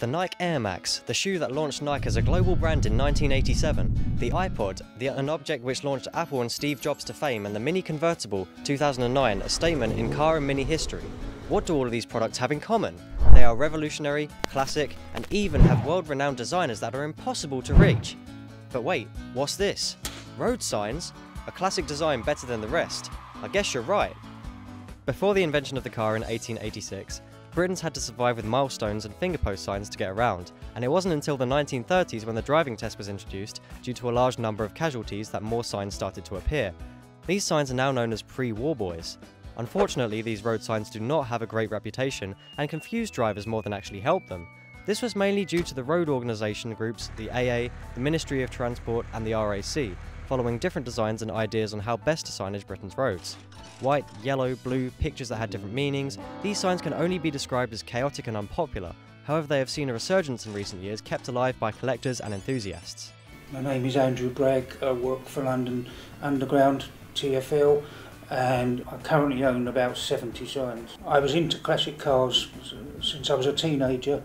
The Nike Air Max, the shoe that launched Nike as a global brand in 1987. The iPod, the, an object which launched Apple and Steve Jobs to fame. And the Mini Convertible, 2009, a statement in car and mini history. What do all of these products have in common? They are revolutionary, classic, and even have world renowned designers that are impossible to reach. But wait, what's this? Road signs? A classic design better than the rest? I guess you're right. Before the invention of the car in 1886, Britons had to survive with milestones and fingerpost signs to get around, and it wasn't until the 1930s when the driving test was introduced, due to a large number of casualties, that more signs started to appear. These signs are now known as pre-Worboys. Unfortunately, these road signs do not have a great reputation and confuse drivers more than actually help them. This was mainly due to the road organisation groups, the AA, the Ministry of Transport, and the RAC, following different designs and ideas on how best to signage Britain's roads. White, yellow, blue, pictures that had different meanings, these signs can only be described as chaotic and unpopular, however they have seen a resurgence in recent years kept alive by collectors and enthusiasts. My name is Andrew Bragg, I work for London Underground, TfL, and I currently own about 70 signs. I was into classic cars since I was a teenager.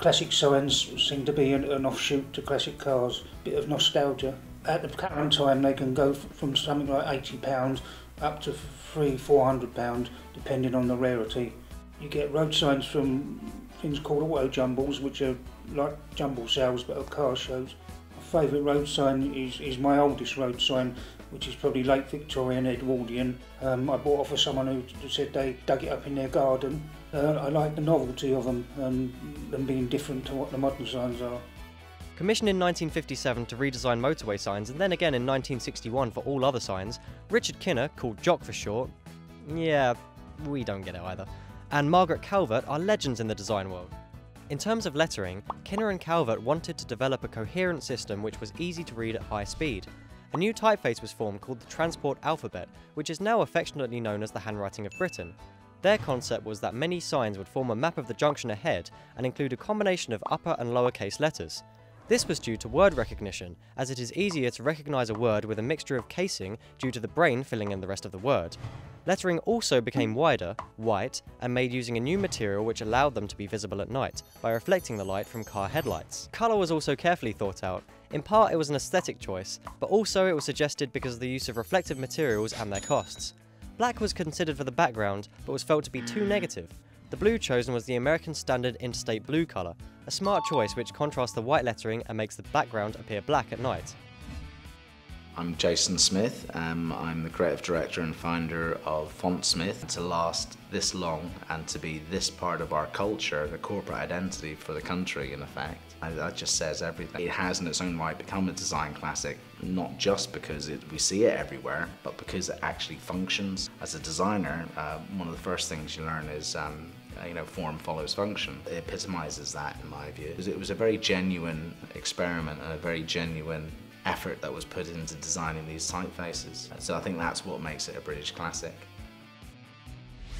Classic signs seem to be an offshoot to classic cars, a bit of nostalgia. At the current time they can go from something like £80 up to three, four hundred pound, depending on the rarity. You get road signs from things called auto jumbles, which are like jumble sales but at car shows. My favourite road sign is, is my oldest road sign, which is probably late Victorian Edwardian. Um, I bought off of someone who said they dug it up in their garden. Uh, I like the novelty of them and them being different to what the modern signs are. Commissioned in 1957 to redesign motorway signs and then again in 1961 for all other signs, Richard Kinneir, called Jock for short, yeah, we don't get it either, and Margaret Calvert are legends in the design world. In terms of lettering, Kinneir and Calvert wanted to develop a coherent system which was easy to read at high speed. A new typeface was formed called the Transport Alphabet, which is now affectionately known as the handwriting of Britain. Their concept was that many signs would form a map of the junction ahead and include a combination of upper and lowercase letters. This was due to word recognition, as it is easier to recognise a word with a mixture of casing due to the brain filling in the rest of the word. Lettering also became wider, white, and made using a new material which allowed them to be visible at night, by reflecting the light from car headlights. Colour was also carefully thought out. In part it was an aesthetic choice, but also it was suggested because of the use of reflective materials and their costs. Black was considered for the background, but was felt to be too negative, the blue chosen was the American Standard Interstate Blue colour, a smart choice which contrasts the white lettering and makes the background appear black at night. I'm Jason Smith. Um, I'm the creative director and founder of Fontsmith. To last this long and to be this part of our culture, the corporate identity for the country, in effect, that just says everything. It has, in its own right, become a design classic, not just because it, we see it everywhere, but because it actually functions. As a designer, uh, one of the first things you learn is um, Uh, you know, form follows function. It epitomizes that in my view. It was a very genuine experiment and a very genuine effort that was put into designing these typefaces. So I think that's what makes it a British classic.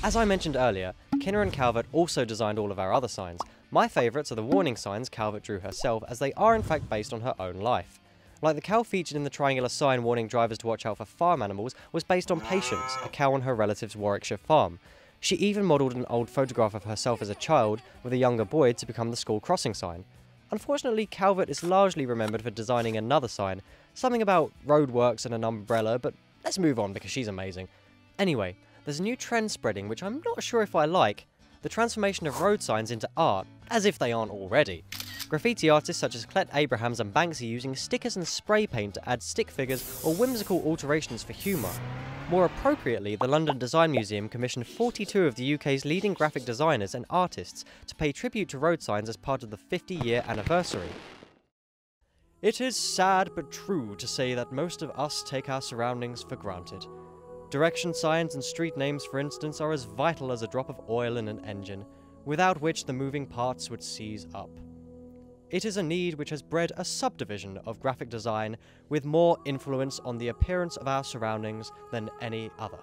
As I mentioned earlier, Kinneir and Calvert also designed all of our other signs. My favourites are the warning signs Calvert drew herself as they are in fact based on her own life. Like the cow featured in the triangular sign warning drivers to watch out for farm animals was based on Patience, a cow on her relative's Warwickshire farm. She even modelled an old photograph of herself as a child with a younger boy to become the school crossing sign. Unfortunately, Calvert is largely remembered for designing another sign, something about roadworks and an umbrella, but let's move on because she's amazing. Anyway, there's a new trend spreading which I'm not sure if I like, the transformation of road signs into art, as if they aren't already. Graffiti artists such as Clet Abrahams and Banksy are using stickers and spray paint to add stick figures or whimsical alterations for humour. More appropriately, the London Design Museum commissioned 42 of the UK's leading graphic designers and artists to pay tribute to road signs as part of the 50 year anniversary. It is sad but true to say that most of us take our surroundings for granted. Direction signs and street names, for instance, are as vital as a drop of oil in an engine, without which the moving parts would seize up. It is a need which has bred a subdivision of graphic design with more influence on the appearance of our surroundings than any other.